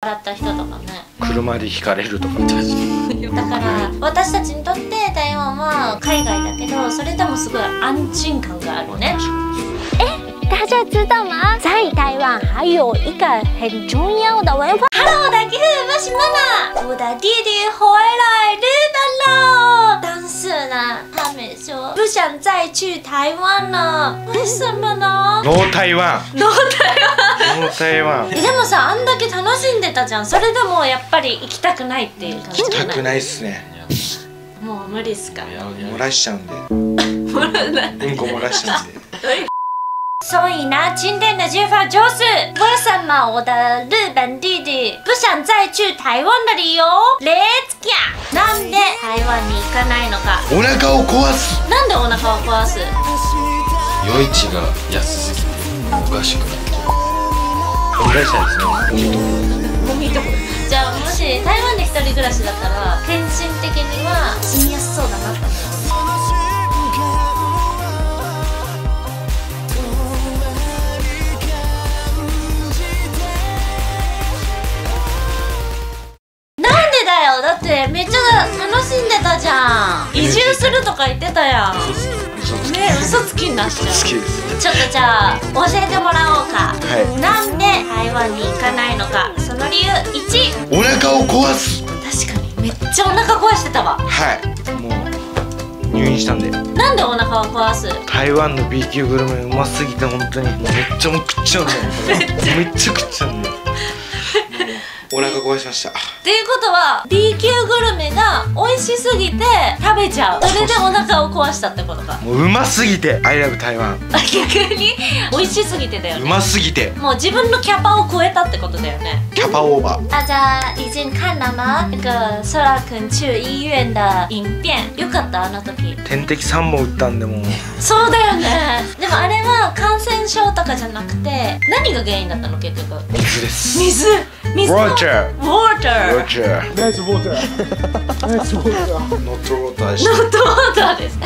笑った人とかね車で引かれるとか だから私たちにとって台湾は海外だけどそれでもすごい安心感があるね大家知道吗？在台湾还有一个很重要的文化。Hello，大家好，我是妈妈。我的弟弟回来日本了，但是呢，他们说不想再去台湾了，为什么呢？ノー台湾ノー台湾。ノー台湾でもさ、あんだけ楽しんでたじゃん。それでもやっぱり行きたくないっていう感じ。行きたくないっすねもう無理っすか？漏らしちゃうんで うんこ漏らしちゃうんで所以呢，今天的介绍就是为什么我的日本弟弟不想再去台湾的理由。Let's go！なんで台湾に行かないのか。お腹を壊す。なんでお腹を壊す？夜市が安すぎて。おかしくなっちゃう。しですね。じゃあもし台湾で一人暮らしだったら献身的には住みやすそうだなってってめっちゃ楽しんでたじゃん。移住するとか言ってたやん。ね。嘘つきになっちゃう。ちょっとじゃあ教えてもらおうか、はい。なんで台湾に行かないのか。その理由1お腹を壊す。確かに。めっちゃお腹壊してたわ。はい。もう入院したんで。なんでお腹を壊す？台湾の B 級グルメうますぎて本当に。めっちゃもう食っちゃうんだよめっちゃ。食っちゃうんだよ腹壊しました。っていうことは B 級グルメが美味しすぎて食べちゃう。それでお腹を壊したってことか。もううますぎて I love 台湾あ逆に美味しすぎてだよね。うますぎて。もう自分のキャパを超えたってことだよね。キャパオーバー。大家已经看了吗？那个ソラ君去医院的影片よかったあの時。点滴3本打ったんでもう。そうだよね。で もあれは感染症とかじゃなくて何が原因だったの結局？水です。水。水の Water ウォーター Water. Nice water. nice water. ノットウォーターでしノートウォーターです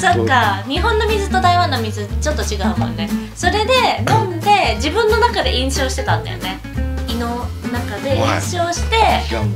そっか。日本の水と台湾の水ちょっと違うもんね。それで飲んで自分の中で飲酒をしてたんだよね。胃の中で飲酒をして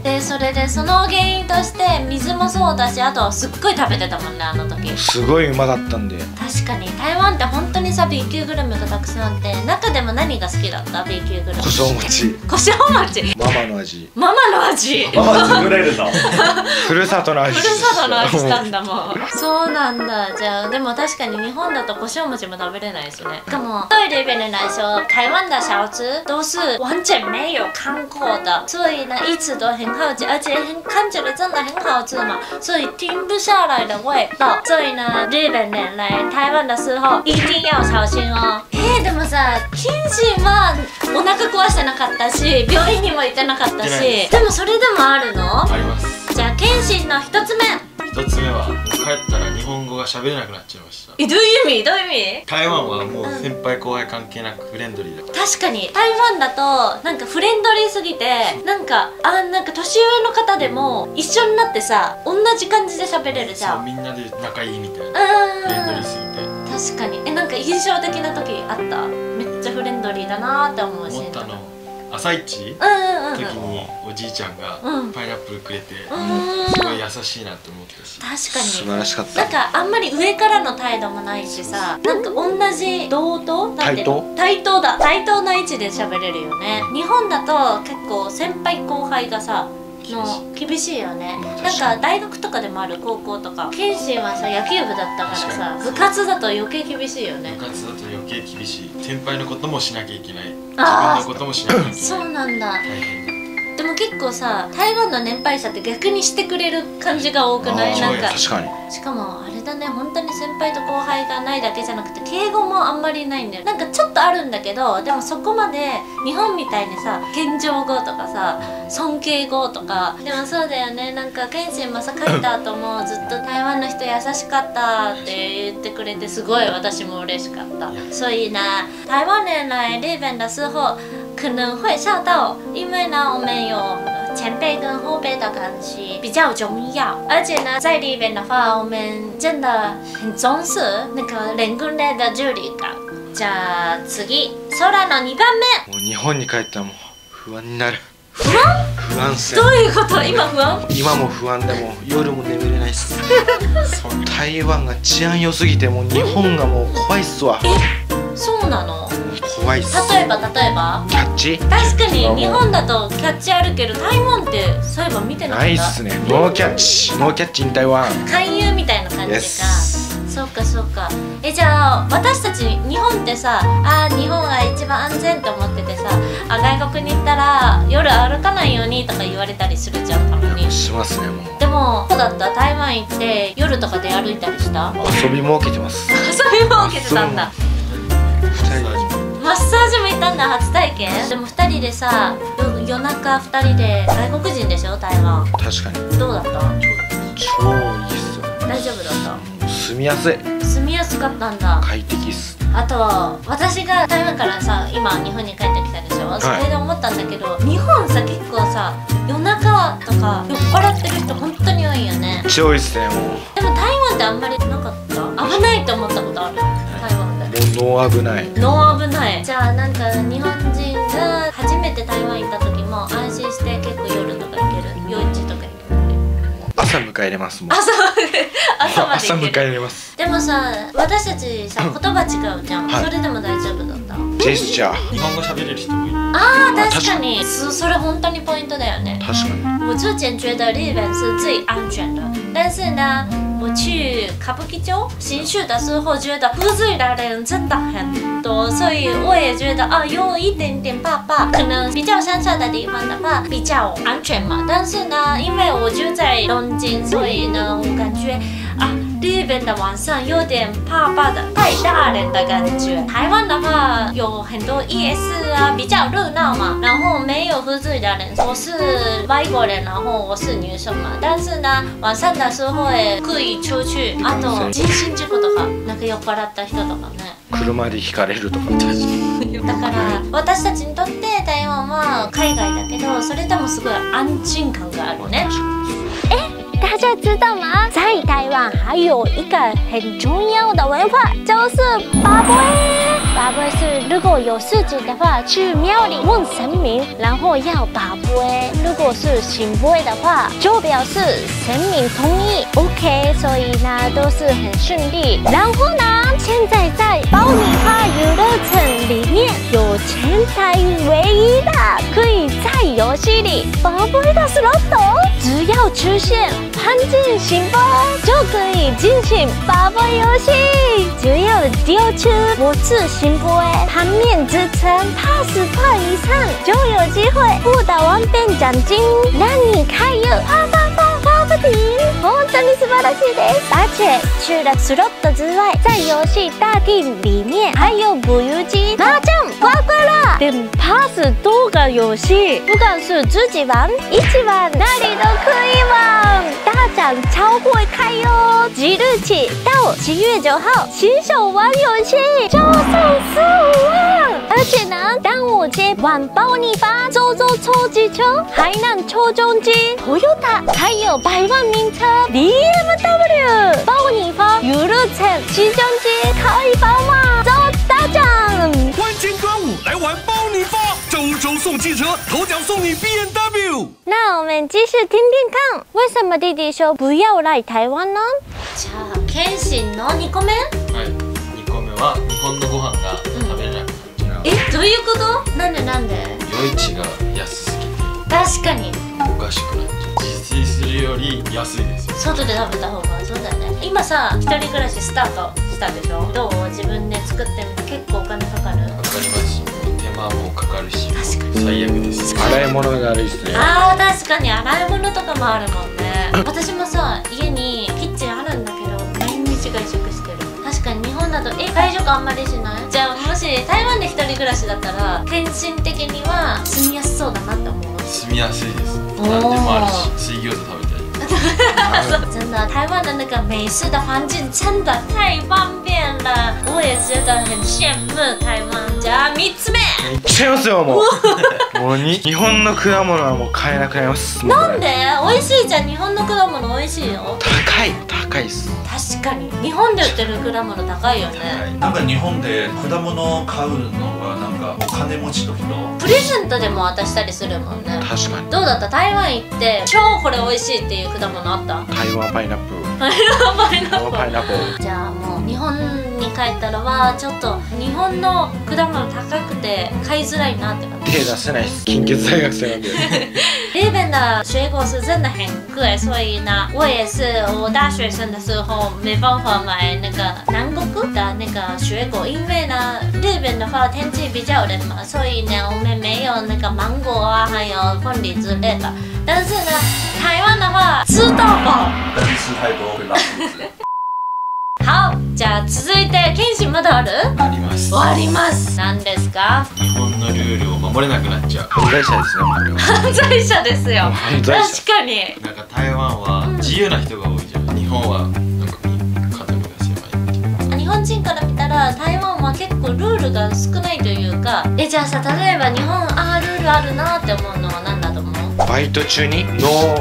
でそれでその原因として水もそうだしあとすっごい食べてたもんねあの時。すごいうまかったんで。確かに。台湾って本当にさ B 級グルメがたくさんあって中でも何が好きだった？B 級グルメ。胡椒餅。胡椒餅？ママの味。ママの味。ママ作れると。ふるさとの味。ふるさとの味したんだもん。そうなんだ。じゃあでも確かに日本だと胡椒餅も食べれないしね。しかも对日本人来说台湾的小吃都是完全没有看过的所以呢一直都很好奇而且很看起来真的很好吃嘛所以停不下来的味道所以呢日本人来台湾的时候一定要小心哦えー、でもさ謙信はお腹壊してなかったし病院にも行ってなかったしででもそれでもあるの？あります。じゃあ謙信の一つ目一つ目は帰ったら日本語が喋れなくなっちゃいました。えどういう意味？どういう意味？台湾はもう先輩後輩関係なくフレンドリーだ。から確かに台湾だとなんかフレンドリーすぎてなんかあなんか年上の方でも一緒になってさ同じ感じで喋れるじゃそうんみんなで仲いいみたいな。うフレンドリーんすぎて。確かに。えなんか印象的な時あった？めっちゃフレンドリーだなって思うし思ったの。朝一うん時におじいちゃんがうん。パイナップルくれてうん。すごい優しいなって思ったし。確かに。素晴らしかった。なんかあんまり上からの態度もないしさなんか同じ同等？なんていうの？対等？だ。対等な位置で喋れるよね。日本だと結構先輩後輩がさの厳しいよね。なんか大学とかでもある高校とか謙信はさ野球部だったからさ部活だと余計厳しいよね。部活だと余計厳しい。先輩のこともしなきゃいけない自分のこともしない。そうなんだでも結構さ台湾の年配者って逆にしてくれる感じが多くない？なんか確かに。しかもあれだね本当に先輩と後輩がないだけじゃなくて敬語もあんまりないんだよ。なんかちょっとあるんだけどでもそこまで日本みたいにさ謙譲語とかさ尊敬語とか。でもそうだよねなんか謙信もさ書いた後もずっと台湾の人優しかったって言ってくれてすごい私も嬉しかった。所以呢台湾人来日本的时候可能会吓到因为呢我们有前辈跟后辈的关系比较重要，而且呢，在里边的话，我们真的很重视那个人跟人的距离感。じゃあ次、空の2番目。もう日本に帰ったらもう不安になる。不安不安っすねどういうこと今不安。今も不安でも夜も眠れないっす。台湾が治安良すぎてもう日本がもう怖いっすわそうなの？怖いっす。例えば例えば？キャッチ？確かに日本だとキャッチあるけど台湾ってそういえば見てなかった？ないっすね。ノーキャッチ。ノーキャッチイン台湾勧誘みたいな感じか。そうかそうか。えじゃあ私たち日本ってさあー日本が一番安全って思っててさあ外国に行ったら夜歩かないようにとか言われたりするじゃんたまに。しますねもう。でもそうだった？台湾行って夜とかで歩いたりした？遊びも受けてます。そういうの受けてたんだマッサージも行ったんだ初体験？でも2人でさよ夜中2人で外国人でしょ台湾。確かに。どうだった？超いいっすよ。大丈夫だった？住みやすい。住みやすかったんだ。快適っす。あと私が台湾からさ今日本に帰ってきたでしょ、それで思ったんだけど日本さ結構さ夜中とか酔っ払ってる人本当に多いよね。超いいっすねもでも台湾ってあんまりなかった？危ないって思ったことあるノー危ない。ノー危ない。じゃあなんか日本人が初めて台湾行った時も安心して結構夜とか行ける？夜市とか行ける？朝迎え入れますもう朝まで朝まで朝迎え行ける。入れます。でもさ私たちさ言葉違うじゃん、はい。それでも大丈夫だった？ジェスチャー。日本語喋れる人もいる。あーあ確かに。そそれ本当にポイントだよね。確かに。我之前觉得日本是最安全的，但是呢，我去卡布基州新去的时候，觉得喝醉的人真的很多，所以我也觉得啊，有一点点怕怕。可能比较乡下的地方的话比较安全嘛，但是呢，因为我就在东京，所以呢，我感觉啊，日本的晚上有点怕怕的，太大人的感觉。台湾的话有很多夜市啊，比较热闹嘛，然后没有喝醉的人。我是外国人，然后我是女生嘛，但是呢，晚上的时候也可以出去。あと人身事故とか、なんか酔っ払った人とかね。車でひかれるとかだから私たちにとって台湾は海外だけどそれでもすごい安心感があるね。大家知道吗？在台湾还有一个很重要的文化，就是八杯。八杯是如果有事情的话，去庙里问神明，然后要八杯。如果是行杯的话，就表示神明同意。OK，所以呢都是很顺利。然后呢，现在在爆米花娱乐城里面有全台唯一的可以在游戏里拔杯的 slot，只要出现潘进行包就可以进行拔杯游戏。只要丢出我自行波盘面支撑 pass 块以上，就有机会获得万变奖金，让你开业啪啪啪啪不停。本当に素晴らしいです。而且除了 slot 之外，在游戏大厅里面还有捕鱼机、麻将、刮刮乐等 pass 多个游戏，不管是自己玩、一起玩，哪里都可以玩。大展超会开哟！即日起到七月九号，新手玩游戏就送十五万，而且呢，端午节玩爆你发周周抽机车，还能抽中机 Toyota，还有百万名车 BMW，爆你发娱乐城起中机开宝马，走大奖！欢庆端午来玩包你发，周周送汽车，头奖送你 B N W。那我们继续听听看，为什么弟弟说不要来台湾呢？じゃあ謙信の2個目はい2個目は日本のご飯が食べれなくなっちゃうえどういうことなんでなんで夜市が安すぎて確かにおかしくなっちゃう自炊 より安いですよ。外で食べた方がそうだよね。今さ一人暮らしスタートしたでしょ？どう？自分で作ってみて結構お金かかる？かかりますし。手間もかかるし。確か最悪です洗い物が悪いっすね。あー確かに洗い物とかもあるもんね。私もさ家にキッチンあるんだけど毎日外食してる確かに日本だとえ外食あんまりしない？じゃあもし台湾で一人暮らしだったら献身的には住みやすそうだなって思う？住みやすいです。何でもあるし水餃子食べたり真的，台湾的那个美食的环境真的太方便了，我也觉得很羡慕台湾。じゃあ三つ目。いっちゃいますよもう。もうに日本の果物はもう買えなくなります。なんで？美味しい。じゃん日本の果物美味しいよ。高い高いっす。確かに。日本で売ってる果物高いよね。なんか日本で果物を買うのがなんかお金持ちの人。プレゼントでも渡したりするもんね。確かに。どうだった？台湾行って超これ美味しいっていう果物あった？台湾パイナップルパイナップル。パイナップル。じゃあもう日本に帰ったらはちょっと日本の果物高くて買いづらいなって感じ。手出せないです。近畿大学生なんで。日本的水果是真的很贵，所以呢，我也是我大学生的时候没办法买那个南国的那个水果，因为呢，日本的话天气比较冷嘛，所以呢，我们没有那个芒果啊，还有凤梨之类的。但是呢，台湾的话吃到饱。但是吃太多会拉肚子好，じゃあ続いて謙信まだある？あります終わります。何ですか？日本のルールを守れなくなっちゃう犯罪者ですねこれは犯罪者ですよ。犯罪者確かに。なんか台湾は自由な人が多いじゃん日本はなんか肩身が狭い日本人から見たら台湾は結構ルールが少ないというかえじゃあさ例えば日本あールールあるなって思うのは何だと思う？バイト中に？ノ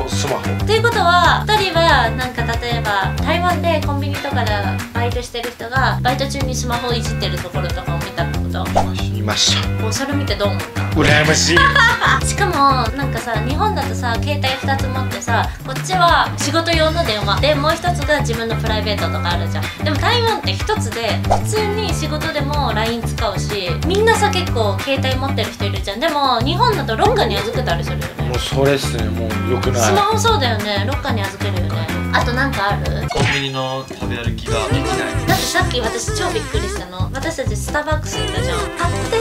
ースマホ。ということは2人はなんか例えば台湾でコンビニとかでバイトしてる人がバイト中にスマホをいじってるところとかを見たってこと？いました。もうそれ見てどう思った？羨ましい。しかもなんかさ日本だとさ携帯2つ持ってさこっちは仕事用の電話。でもう1つが自分のプライベートとかあるじゃん。でも台湾って1つで普通に仕事でも LINE 使うしみんなさ結構携帯持ってる人いるじゃん。でも日本だとロッカーに預けたりするよね。もうそれっすね。もうよくない。スマホそうだよね。ロッカーに預けるよねあとなんかある？コンビニの食べ歩きができない。だってさっき私超びっくりしたの。私たちスターバックス行ったじゃん。買って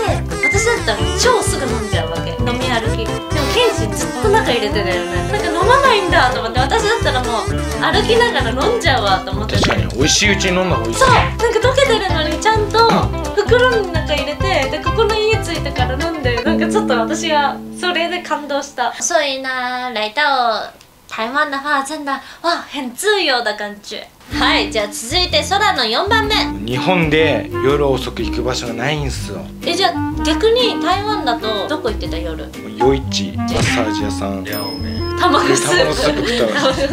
私だったら超すぐ飲んじゃうわけ。飲み歩き。でもケンシンずっと中入れてたよね。なんか飲まないんだと思って。私だったらもう歩きながら飲んじゃうわと思ってて確かに。美味しいうちに飲んだ方がいい。そう。ねなんか溶けてるのにちゃんと袋の中入れてでここの家ついてから飲んでなんかちょっと私はそれで感動した。所以呢来到台湾的话真的哇很自由的感觉。はいじゃあ続いて空の4番目。日本で夜遅く行く場所がないんすよ。えじゃあ逆に台湾だとどこ行ってた夜？夜市マッサージ屋さんレアおめ卵スープ食ったらー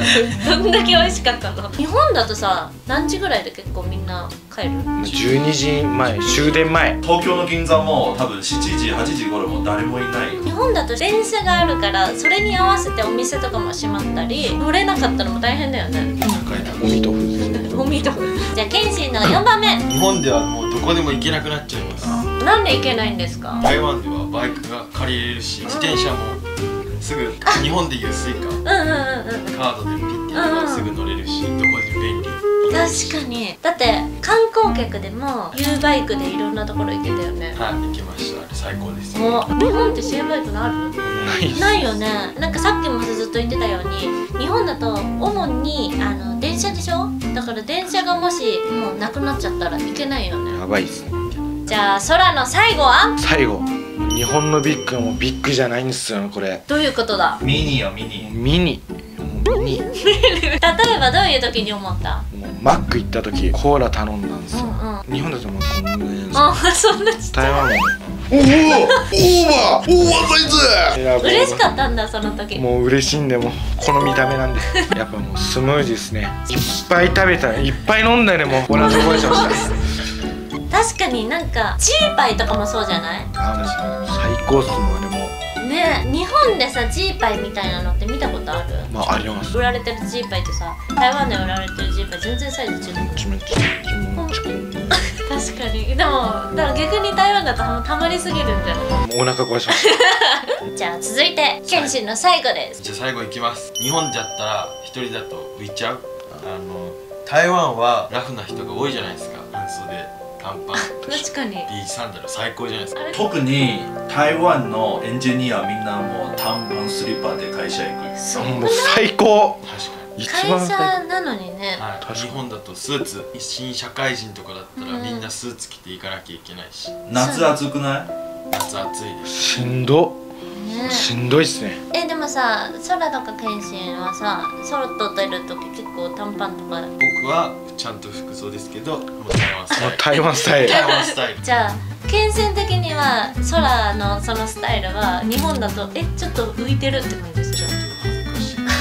プ。どんだけ美味しかったの？日本だとさ何時ぐらいで結構みんな帰る？12時前終電前。東京の銀座も多分7時8時頃も誰もいない。よ日本だと電車があるからそれに合わせてお店とかも閉まったり乗れなかったらもう大変だよね。高いな。おみおみとじゃあ謙信の4番目。日本ではもうどこでも行けなくなっちゃいます。なんで行けないんですか？台湾ではバイクが借りれるし自転車もすぐ日本でいうスイカ。うんうんうんうん。カードでピッてやればすぐ乗れるしどこで便利。確かに。だって観光客でも U バイクでいろんなところ行けたよね。はい行きました。あれ最高ですもう日本ってシェアバイクのある？ないっす。ないよね。なんかさっきもずっと言ってたように日本だと主にあの電車でしょ？だから電車がもしもうなくなっちゃったらいけないよね。やばいっすね。じゃあ空の最後は？最後日本のビッグはもうビッグじゃないんですよこれ。どういうことだ？ミニよミニ。ミニ。ミニ。例えばどういう時に思った？もうマック行った時コーラ頼んだんですよ、うんうん。日本だともうこんなんですよあそんなちっちゃい。台湾も。おおオーバーオーバーサイズ。嬉しかったんだその時。もう嬉しいんでもうこの見た目なんで。やっぱもうスムージーですね。いっぱい食べたらいっぱい飲んだらもう。お腹壊しました確かになんかチーパイとかもそうじゃない？あもう最高っすもんあれもね日本でさチーパイみたいなのって見たことある？まああります。売られてるチーパイってさ台湾で売られてるチーパイ全然サイズ違う。気持ちいい気持ちいい 確かに。でもだから逆に台湾だとたまりすぎるんじゃないもうお腹壊しました。じゃあ続いて謙信の最後です。じゃあ最後いきます。日本だったら一人だと浮いちゃう。あの台湾はラフな人が多いじゃないですか。半袖短パン。確かに。B サンダル最高じゃないですか。特に台湾のエンジニアみんなもう短パンスリッパで会社行く。もう最高。確かに。一会社なのにね。はい、日本だとスーツ新社会人とかだったらうん。みんなスーツ着ていかなきゃいけないし。夏暑くない？夏暑いです。しんどね。しんどいっすね。えでもさ空とか謙信はさ空と出る時結構短パンとか。僕はちゃんと服装ですけどもう台湾スタイル。台湾スタイル。台湾スタイル。じゃあ謙信的には空のそのスタイルは日本だとえちょっと浮いてるって感じする？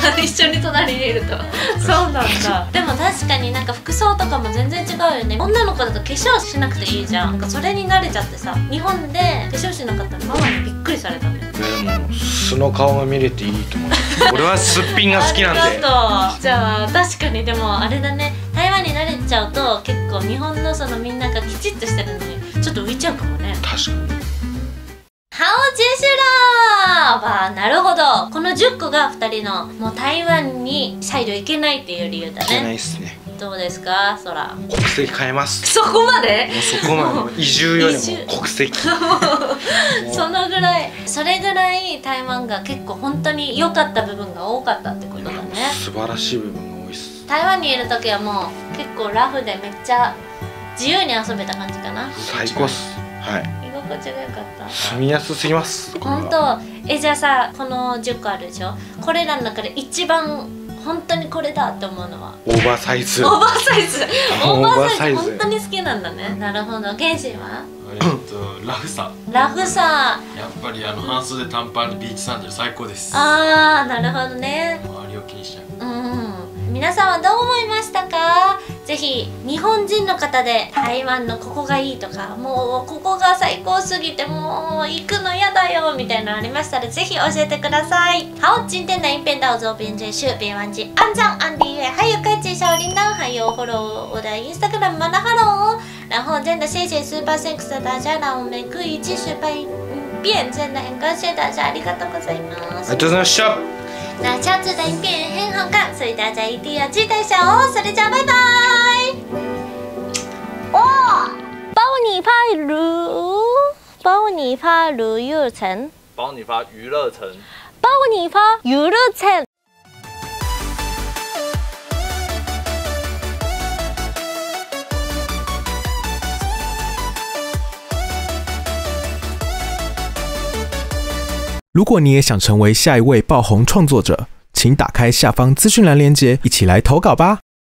恥ずかしい。一緒に隣にいると。そうなんだ。でも確かになんか服装とかも全然違うよね。女の子だと化粧しなくていいじゃん。なんかそれに慣れちゃってさ日本で化粧しなかったらママにびっくりされたんだよでも素の顔が見れていいと思う俺はすっぴんが好きなんで。じゃあ確かにでもあれだね。台湾に慣れちゃうと結構日本のそのみんながきちっとしてるのにちょっと浮いちゃうかもね。確かにハオジェシュラーはなるほど。この10個が2人のもう台湾に再度行けないっていう理由だいけないねっすねどうですか？そら国籍変えます。そこまで？もうそこまで。移住よりも国籍。そのぐらいそれぐらい台湾が結構本当に良かった部分が多かったってことだね。素晴らしい部分が多いっす。台湾にいる時はもう結構ラフでめっちゃ自由に遊べた感じかな。最高っす。はい。居心地が良かった。住みやすすぎます。本当。えじゃあさこの10個あるでしょ？これらの中で一番本当にこれだって思うのは。オーバーサイズ。オーバーサイズ。オーバーサイズ本当に好きなんだね。なるほど。原神は？えっとラフさラフさやっぱりあの半袖短パンにビーチサンダル最高です。あーなるほどね。周りを気にしちゃう。うん皆さんはどう思いました？かぜひ日本人の方で台湾のここがいいとかもうここが最高すぎてもう行くの嫌だよみたいなのありましたらぜひ教えてください。好今天的影片到这边结束别忘记按赞按订阅还有开启小铃铛还有 follow 我的 instagram 马的 hello 然后真的谢谢 super thanks 的大家让我们可以继续拍影片真的很感谢大家ありがとうございますありがとうございました那下次的影片很好看，所以大家一定要记得下哦。それじゃあバイバイ。你发如包你发如月城，包你发娱乐城。包你发娱乐城。如果你也想成为下一位爆红创作者，请打开下方资讯栏链接，一起来投稿吧。